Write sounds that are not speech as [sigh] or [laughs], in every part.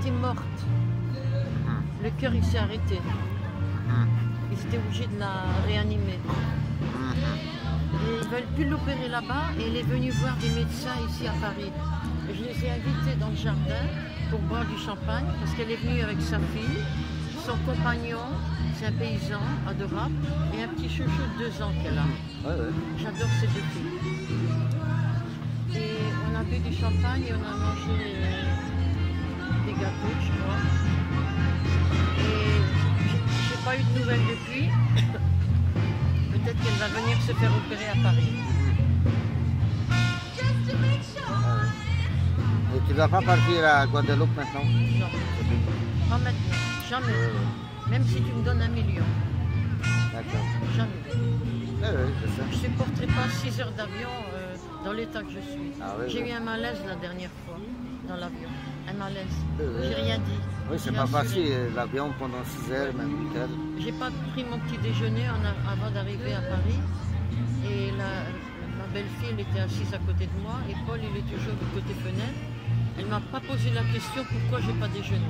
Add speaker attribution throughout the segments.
Speaker 1: était morte. Le cœur, il s'est arrêté. Ils étaient obligés de la réanimer. Et ils veulent plus l'opérer là-bas et elle est venue voir des médecins ici à Paris. Je les ai invités dans le jardin pour boire du champagne parce qu'elle est venue avec sa fille, son compagnon, c'est un paysan adorable, et un petit chouchou de deux ans qu'elle a.
Speaker 2: Ouais, ouais.
Speaker 1: J'adore ces deux filles. Et on a bu du champagne et on a mangé pas eu de nouvelles depuis. Peut-être qu'elle va venir se faire opérer à Paris.
Speaker 2: Et tu vas pas partir à Guadeloupe maintenant
Speaker 1: Non, pas maintenant, jamais. Même si tu me donnes un million,
Speaker 2: D'accord.
Speaker 1: jamais.
Speaker 2: Ouais, je.
Speaker 1: Je supporterai pas 6 heures d'avion euh, dans l'état que je suis.
Speaker 2: Ah oui,
Speaker 1: J'ai
Speaker 2: oui.
Speaker 1: eu un malaise la dernière fois dans l'avion. Un malaise. J'ai rien dit.
Speaker 2: Oui, c'est pas facile, euh, l'avion pendant 6 heures, même 8 heures.
Speaker 1: J'ai pas pris mon petit déjeuner en a- avant d'arriver à Paris. Et la, ma belle-fille, elle était assise à côté de moi. Et Paul, il est toujours du côté fenêtre. Elle m'a pas posé la question pourquoi j'ai pas déjeuné.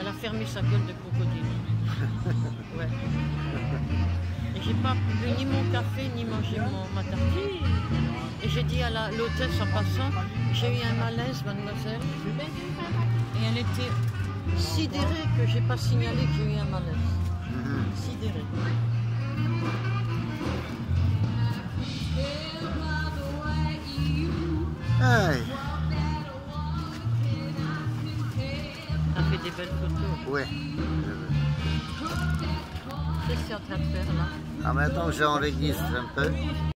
Speaker 1: Elle a fermé sa gueule de crocodile. [laughs] Ouais. J'ai pas bu ni mon café ni mangé mon, ma tartine. Et j'ai dit à l'hôtesse en passant, j'ai eu un malaise, mademoiselle. Et elle était sidérée que j'ai pas signalé que j'ai eu un malaise. Sidérée.
Speaker 2: Aïe.
Speaker 1: Elle fait des belles photos.
Speaker 2: Ouais.
Speaker 1: Qu'est-ce que tu es en train de faire là?
Speaker 2: En même temps, j'enregistre un peu.